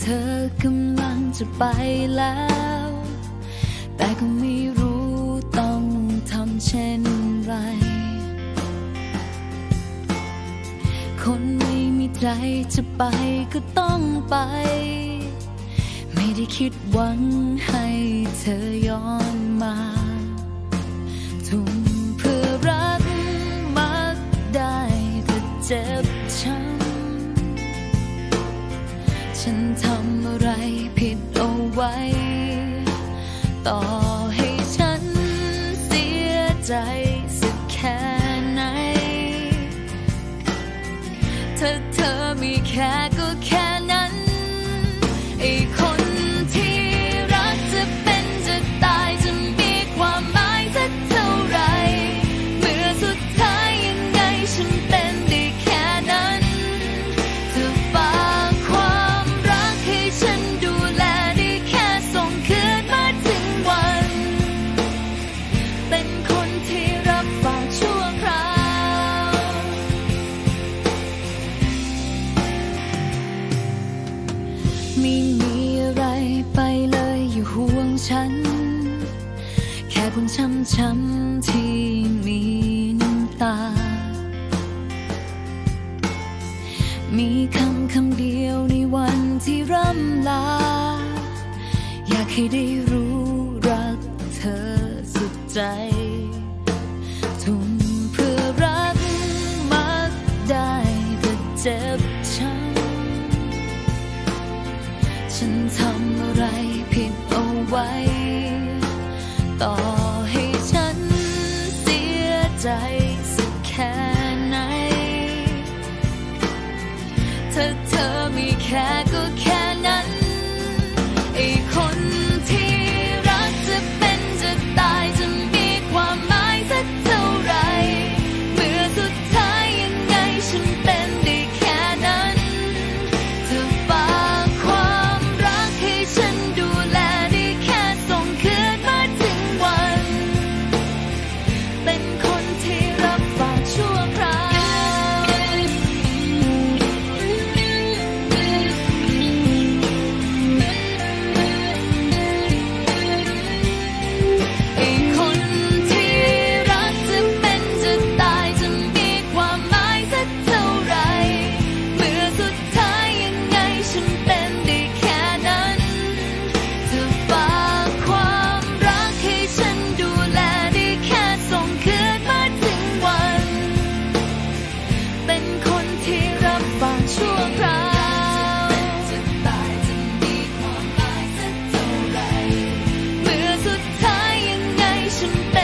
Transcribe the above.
เธอกำลังจะไปแล้ว แต่ก็ไม่รู้ต้องทำเช่นไร คนไม่มีใจจะไปก็ต้องไป ไม่ได้คิดหวังให้เธอย้อนมาทุ่มเพื่อรักมักได้แต่เจ็บช้ำ ฉันทำอะไรผิดเอาไว้ ต่อให้ฉันเสียใจสักแค่ไหน ถ้าเธอมีแค่ก็แค่ คนช้ำช้ำที่มีน้ำตา มีคำคำเดียวในวันที่ร่ำลา อยากให้ได้รู้รักเธอสุดใจ ทุ่มเพื่อรักมักได้แต่เจ็บ เธอเธอมีแค่ก็แค่ should